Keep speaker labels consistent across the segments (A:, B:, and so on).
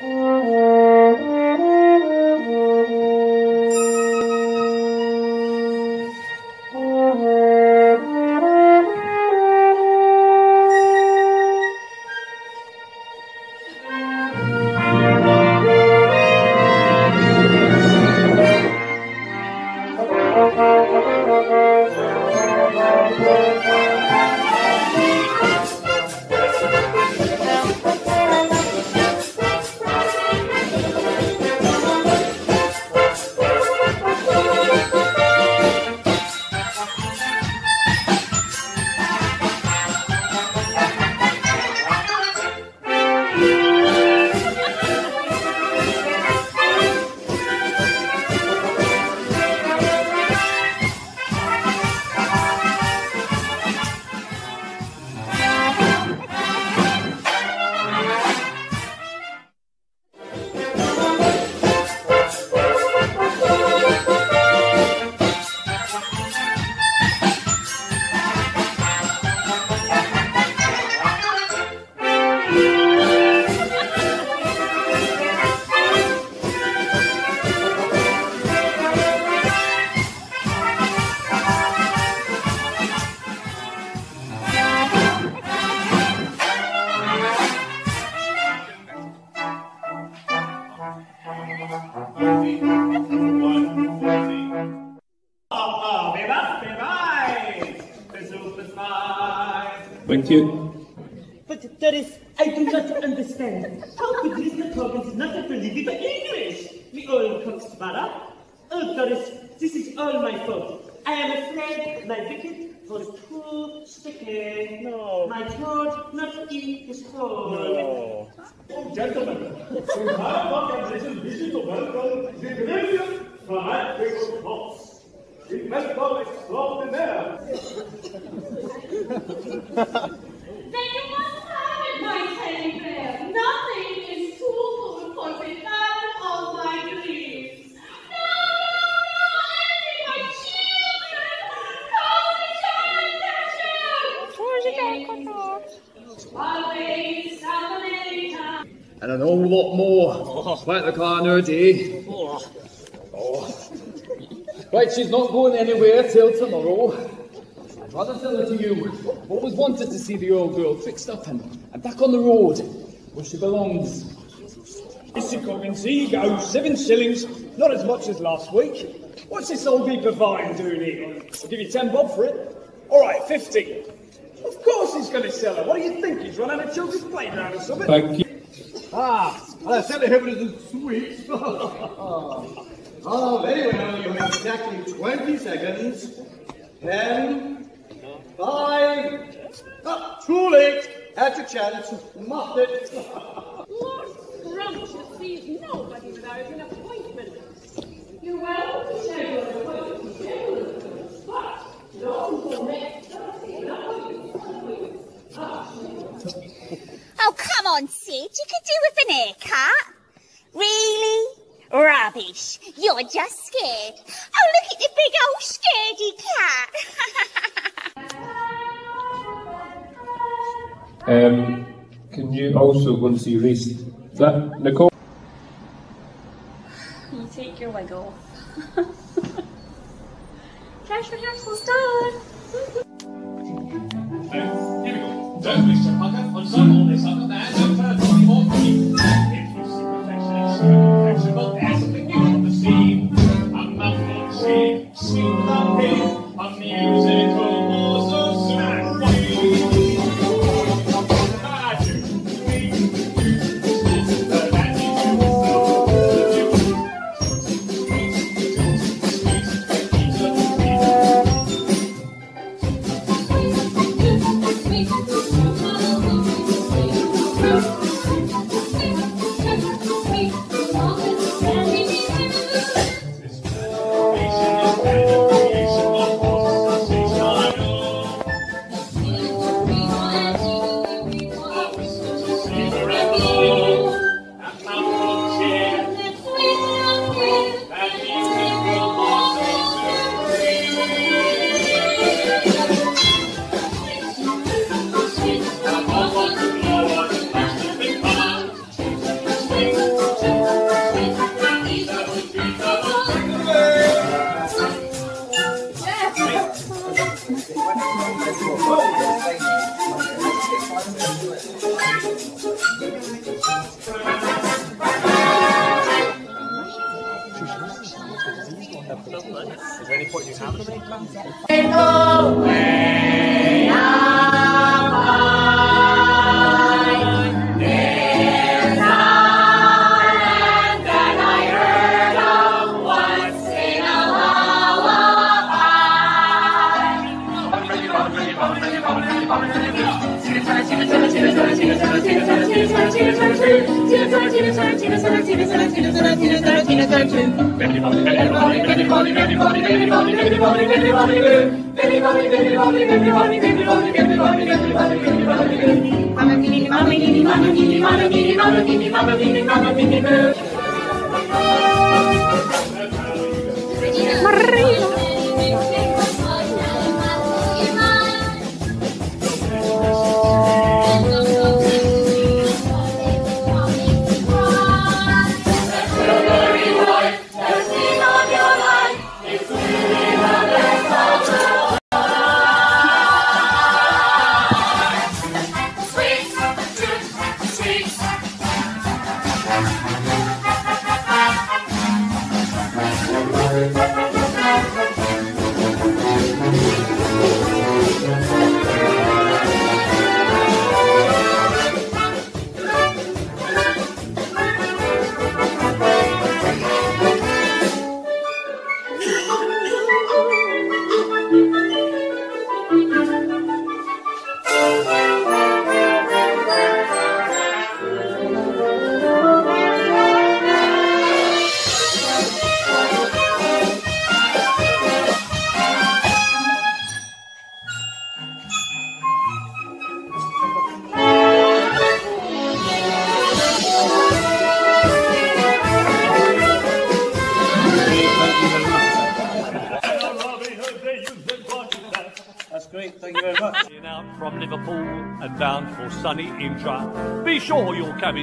A: Thank you.
B: But that is, I do not understand. How could Mr. Coggins not believe the English? Me all comes butter. Oh, Doris, this is all my fault. I am afraid my wicket was too sticky.
C: No.
B: My throat not in his hole.
C: No.
D: Oh, gentlemen, we have welcome little visit to welcome the Canadian Fried Pickle Pots. The festival extraordinaire.
E: Then must have it, catcher. Always South America.
A: And change that show! And an whole lot more. Quite the Carnegie. Oh. Right, she's not going anywhere till tomorrow rather similar to you. I've always wanted to see the old girl fixed up and, and back on the road, where she belongs.
C: Mr. Coggins, here you go, seven shillings, not as much as last week. What's this old beaver vine doing here? I'll give you ten bob for it. All right, fifty. Of course he's going to sell her. What do you think? He's run out of children's playground or something?
A: Thank you.
D: Ah, well, I said to him it isn't sweet. oh, very well, you have exactly 20 seconds. 10, Bye. Oh, too late. Had your chance. Muffed it.
E: Lord Scrumptious sees nobody without an appointment. You're welcome to schedule an appointment to schedule but not until next
F: Oh, come on, Sid. You could do with an haircut. Really? Rubbish. You're just scared. Oh, look at the big old scaredy cat.
A: Um, can you also go and see Reese? That Nicole?
G: You take your wig off. Cash rehearsal's done.
H: Here Don't wish to pucker on any point you have to make plans?
C: Is there any point in having them?
I: That's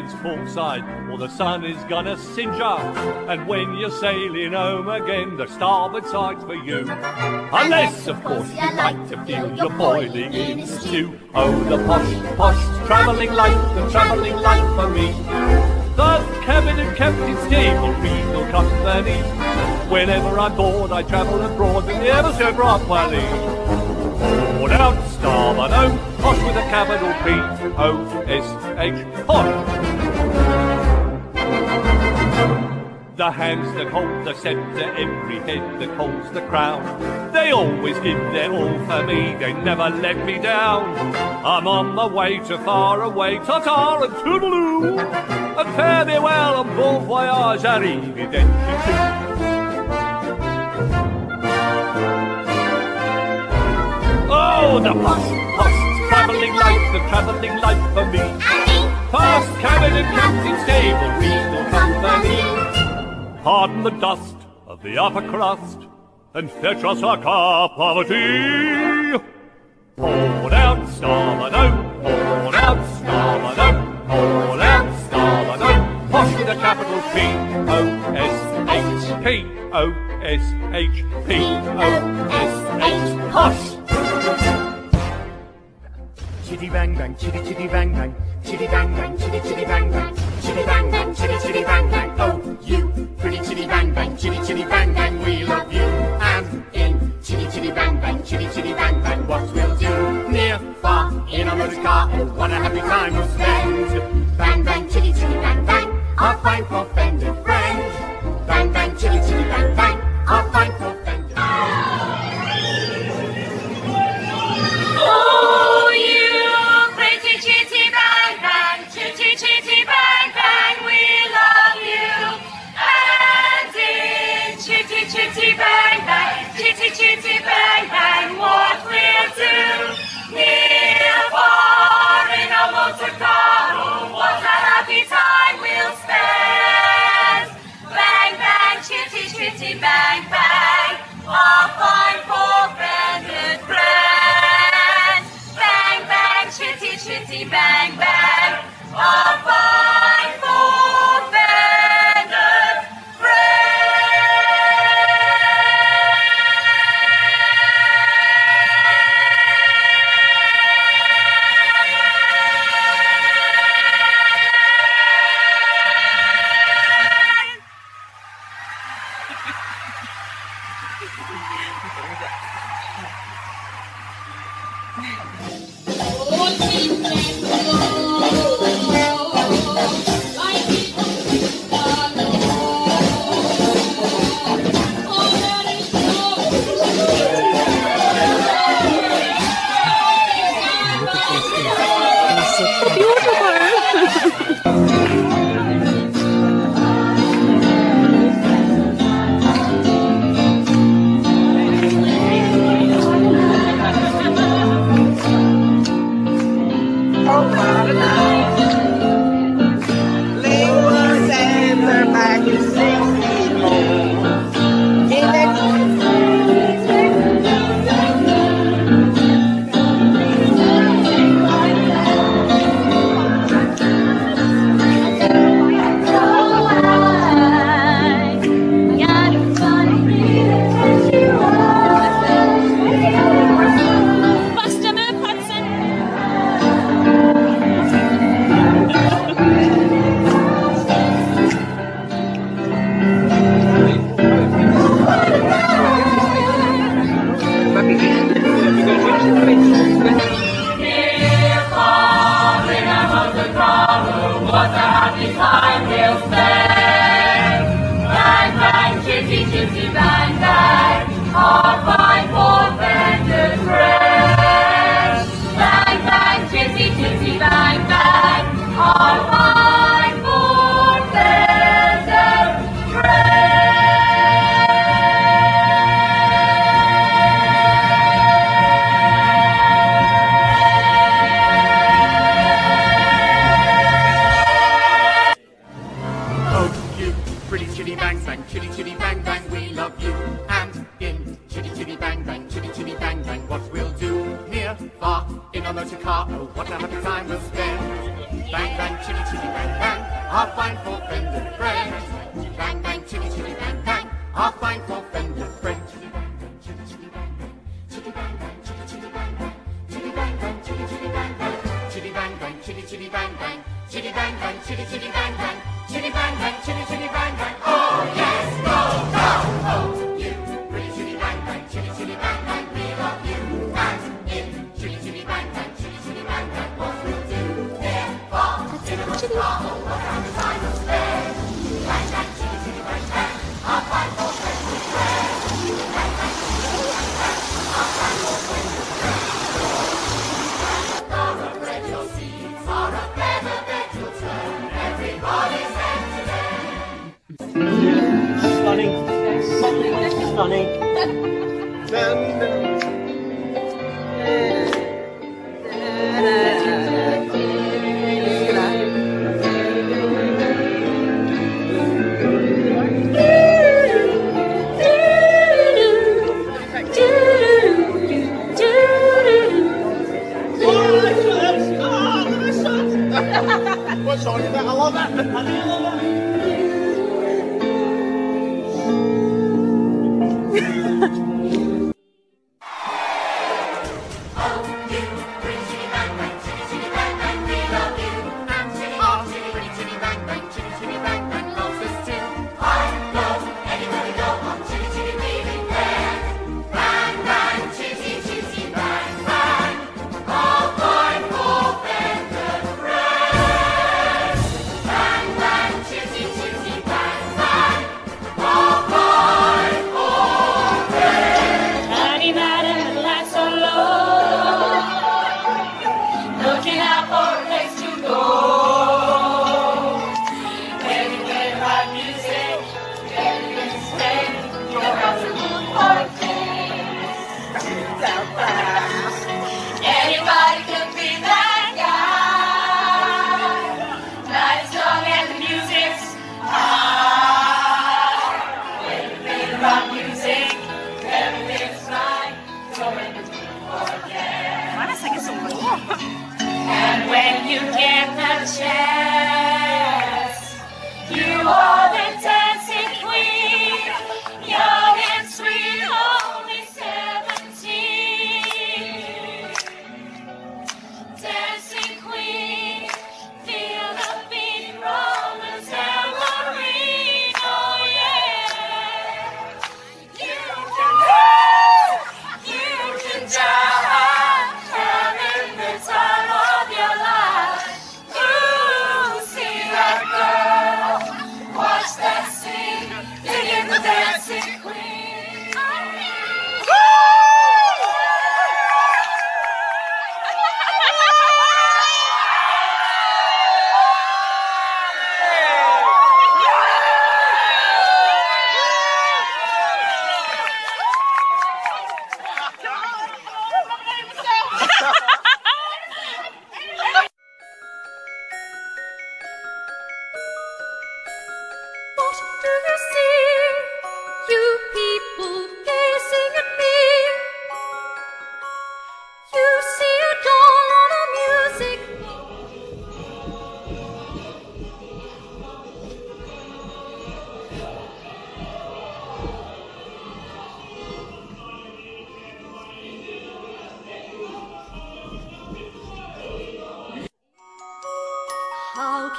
J: your cabin's port side, or the sun is gonna singe ya. And when you're sailing home again, the starboard side's for you. Unless, of course, you like to feel you're boiling in stew. Oh, the posh, posh travelling life, the travelling life for me. The cabinet kept in stable, regal company. Whenever I'm bored, I travel abroad and ever so properly. Port out, starboard, oh, posh with a capital P, O, S, H, posh. The hands that hold the sceptre, every head that holds the crown. They always give their all for me, they never let me down. I'm on my way to far away, ta-ta and toodaloo. And fare thee well and bon voyage, arrivederci. Oh, the posh, posh, travelling life, the travelling life for me. First cabin and captain stable, regal company. Pardon the dust of the upper crust, and fetch us our cup of tea. Port out, oh, port out, oh, port out, oh, posh with a capital P, O, S, H, P, O, S, H, P, O, S, H, posh.
K: Chitty bang bang, chitty chitty bang bang, chitty bang bang, chitty chitty bang bang, chitty bang bang, chitty chitty bang bang. Oh, you bang bang, chitty chitty bang bang, we love you. And in chitty chitty bang bang, chitty chitty bang bang, what we'll do near, far, in a motor car, oh what a happy time we'll spend. Bang bang, chitty chitty bang bang, our fine for-fended friend. Bang bang, chitty chitty bang bang, our fine 丢着玩儿。
L: Stunning. Stunning.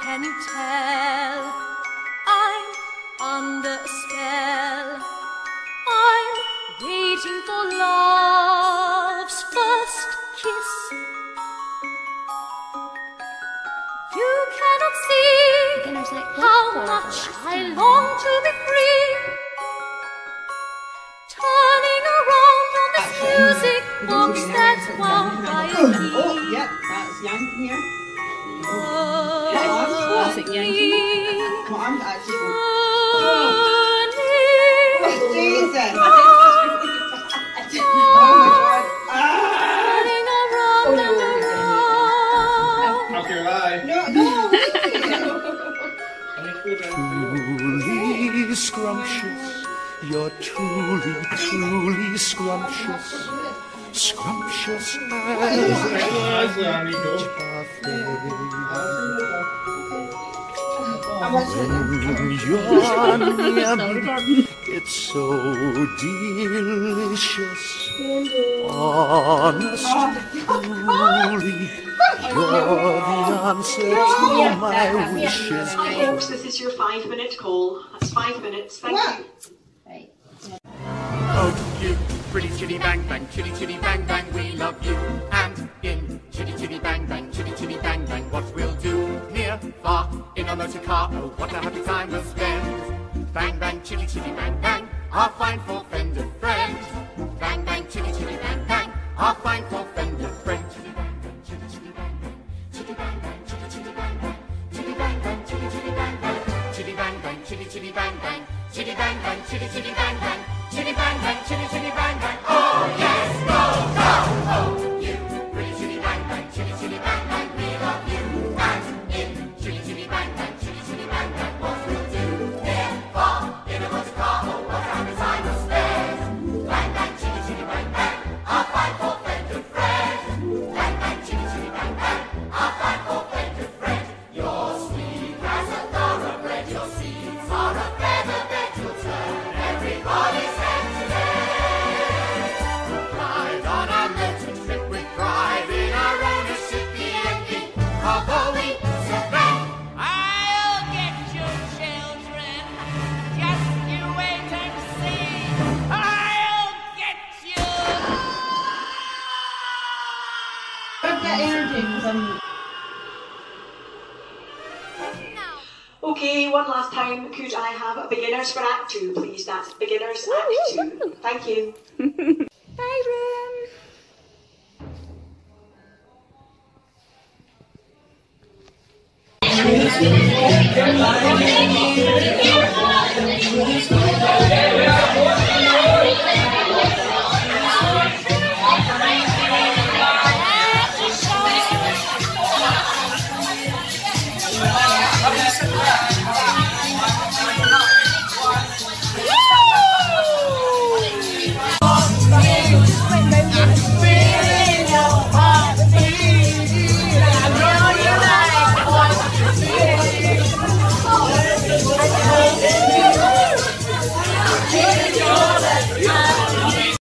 B: Can you
H: tell? Classic
M: Yankee. Well, I'm actually.
H: Turning
M: Jesus.
H: Turning around and around.
D: Okay, bye.
M: No, no.
K: Truly scrumptious, you're truly, truly scrumptious. Scrumptious and You're near it's so delicious. Honest, truly, you're the answer to my wishes.
N: Hi folks, this is your five minute call. That's five minutes. Thank you.
K: Oh, you pretty chitty bang bang, chitty chitty bang bang, we love you. And in chitty chitty bang bang, chitty chitty bang bang, what we'll do near, far, motor car. Oh, what a happy time we'll spend. Bang bang, chitty chitty bang bang, our fine four fender friend. Bang bang, chitty chitty bang bang, our fine four fender friend. Chitty bang bang, chitty chitty bang bang, chitty bang bang, chitty chitty bang bang, chitty bang bang, chitty chitty bang bang, chitty bang bang, chitty chitty bang bang, chitty bang bang, chitty chitty bang bang, chitty bang bang, chitty chitty bang bang. time
N: could I have a beginners for Act 2, please? That's beginners Act 2. Thank you.
F: Bye, room.